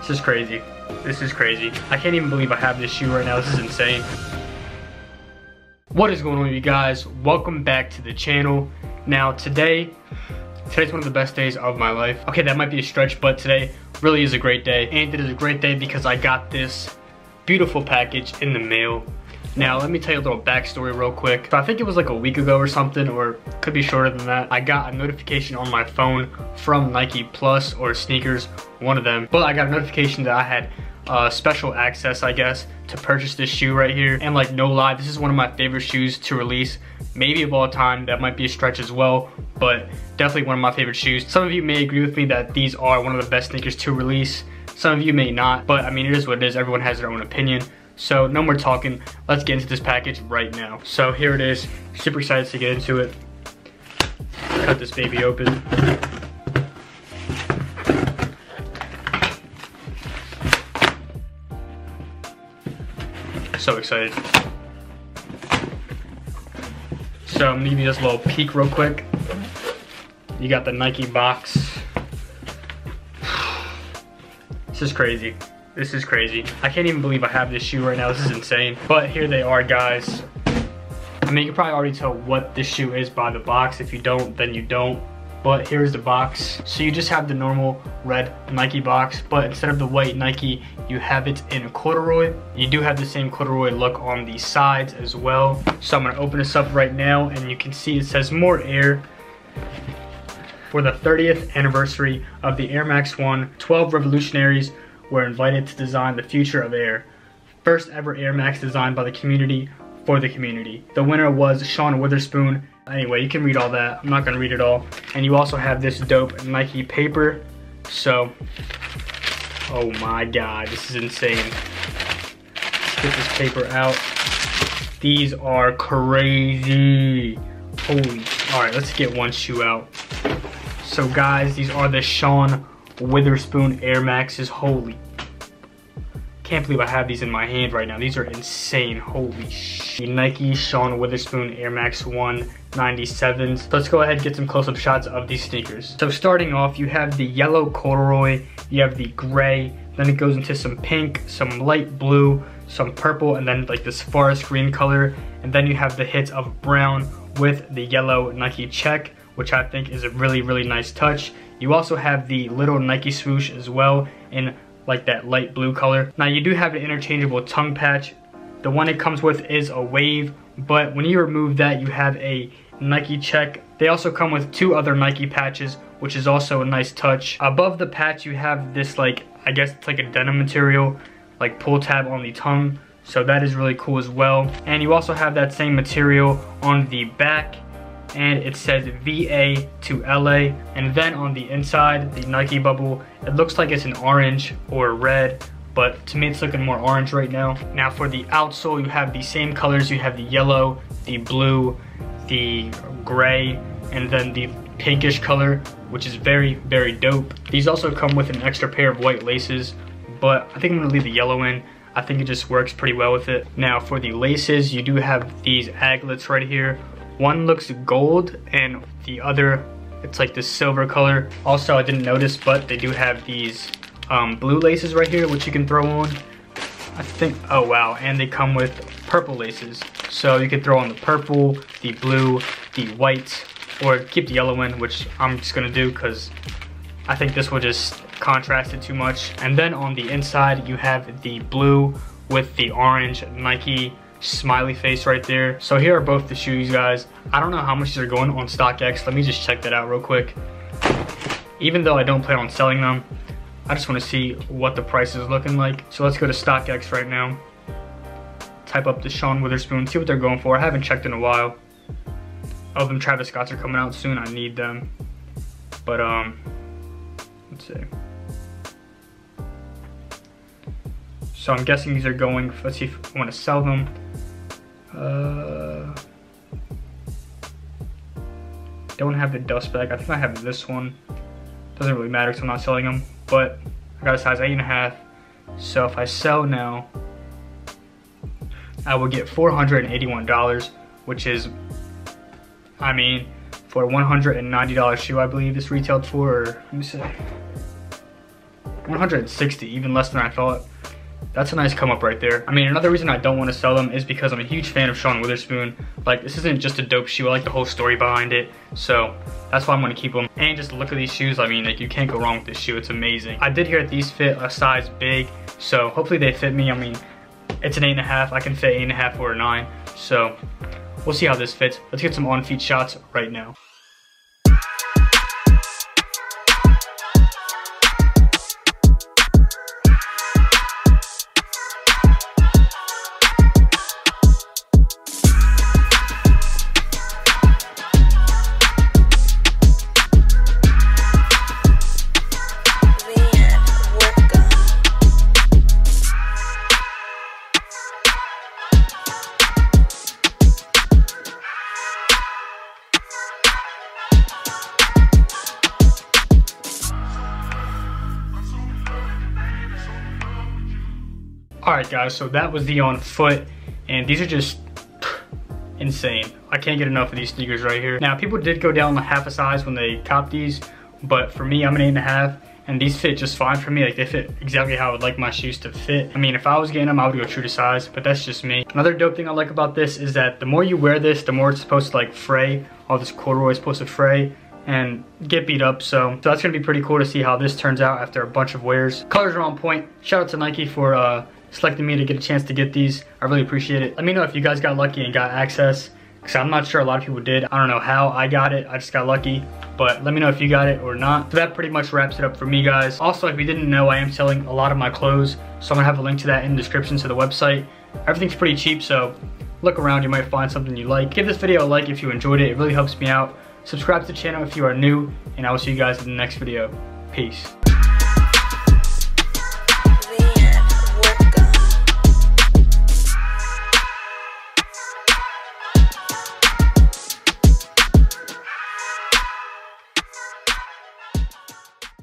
This is crazy. This is crazy. I can't even believe I have this shoe right now. This is insane. What is going on you guys? Welcome back to the channel. Now today, today's one of the best days of my life. Okay, that might be a stretch, but today really is a great day. And it is a great day because I got this beautiful package in the mail. Now, let me tell you a little backstory real quick. So I think it was like a week ago or something, or could be shorter than that. I got a notification on my phone from Nike Plus or SNKRS, one of them. But I got a notification that I had uh, special access, I guess, to purchase this shoe right here. And like, no lie, this is one of my favorite shoes to release, maybe of all time. That might be a stretch as well, but definitely one of my favorite shoes. Some of you may agree with me that these are one of the best sneakers to release. Some of you may not, but I mean, it is what it is. Everyone has their own opinion. So no more talking, let's get into this package right now. So here it is, super excited to get into it. Cut this baby open. So excited. So I'm gonna give you this little peek real quick. You got the Nike box. This is crazy. This is crazy. I can't even believe I have this shoe right now. This is insane. But here they are, guys. I mean, you can probably already tell what this shoe is by the box. If you don't, then you don't. But here's the box. So you just have the normal red Nike box, but instead of the white Nike, you have it in a corduroy. You do have the same corduroy look on the sides as well. So I'm gonna open this up right now and you can see it says more air for the 30th anniversary of the Air Max 1, 12 revolutionaries were invited to design the future of air. First ever Air Max designed by the community for the community. The winner was Sean Wotherspoon. Anyway, you can read all that. I'm not gonna read it all. And you also have this dope Nike paper. So, oh my God, this is insane. Get this paper out. These are crazy. Holy, all right, let's get one shoe out. So guys, these are the Sean Wotherspoon Air Maxes. Holy. Can't believe I have these in my hand right now. These are insane. Holy sh! Nike Sean Wotherspoon Air Max 197s. So let's go ahead and get some close-up shots of these sneakers. So starting off, you have the yellow corduroy, you have the gray, then it goes into some pink, some light blue, some purple, and then like this forest green color. And then you have the hits of brown with the yellow Nike check, which I think is a really, really nice touch. You also have the little Nike swoosh as well in like that light blue color. Now you do have an interchangeable tongue patch. The one it comes with is a wave, but when you remove that, you have a Nike check. They also come with two other Nike patches, which is also a nice touch. Above the patch, you have this like, I guess it's like a denim material, like pull tab on the tongue. So that is really cool as well. And you also have that same material on the back and it says VA to LA. And then on the inside, the Nike bubble, it looks like it's an orange or red, but to me it's looking more orange right now. Now for the outsole, you have the same colors. You have the yellow, the blue, the gray, and then the pinkish color, which is very, very dope. These also come with an extra pair of white laces, but I think I'm gonna leave the yellow in. I think it just works pretty well with it. Now for the laces, you do have these aglets right here, one looks gold and the other, it's like this silver color. Also, I didn't notice, but they do have these um, blue laces right here, which you can throw on. I think, oh wow, and they come with purple laces. So you can throw on the purple, the blue, the white, or keep the yellow in, which I'm just gonna do because I think this will just contrast it too much. And then on the inside, you have the blue with the orange Nike smiley face right there. So here are both the shoes, guys. I don't know how much they're going on StockX. Let me just check that out real quick. Even though I don't plan on selling them, I just want to see what the price is looking like. So let's go to StockX right now. Type up the Sean Wotherspoon, see what they're going for. I haven't checked in a while. Oh, them Travis Scotts are coming out soon. I need them. But, um, let's see. So I'm guessing these are going, let's see if I want to sell them. Uh, don't have the dust bag. I think I have this one. Doesn't really matter because I'm not selling them. But I got a size eight and a half. So if I sell now, I will get $481, which is, I mean, for a $190 shoe, I believe this retailed for, or, let me see. 160, even less than I thought. That's a nice come up right there. I mean, another reason I don't want to sell them is because I'm a huge fan of Sean Wotherspoon. Like, this isn't just a dope shoe. I like the whole story behind it. So, that's why I'm going to keep them. And just look at these shoes. I mean, like, you can't go wrong with this shoe. It's amazing. I did hear that these fit a size big. So, hopefully they fit me. I mean, it's an 8.5. I can fit 8.5 or a 9. So, we'll see how this fits. Let's get some on-feet shots right now. All right, guys, so that was the on foot, and these are just insane. I can't get enough of these sneakers right here. Now, people did go down a half a size when they copped these, but for me, I'm an eight and a half, and these fit just fine for me. Like, they fit exactly how I would like my shoes to fit. I mean, if I was getting them, I would go true to size, but that's just me. Another dope thing I like about this is that the more you wear this, the more it's supposed to, like, fray. All this corduroy is supposed to fray and get beat up. So, so that's gonna be pretty cool to see how this turns out after a bunch of wears. Colors are on point. Shout out to Nike for uh, selecting me to get a chance to get these. I really appreciate it. Let me know if you guys got lucky and got access because I'm not sure a lot of people did. I don't know how I got it. I just got lucky. But let me know if you got it or not. So that pretty much wraps it up for me, guys. Also, if you didn't know, I am selling a lot of my clothes. So I'm going to have a link to that in the description to the website. Everything's pretty cheap, so look around. You might find something you like. Give this video a like if you enjoyed it. It really helps me out. Subscribe to the channel if you are new. And I will see you guys in the next video. Peace.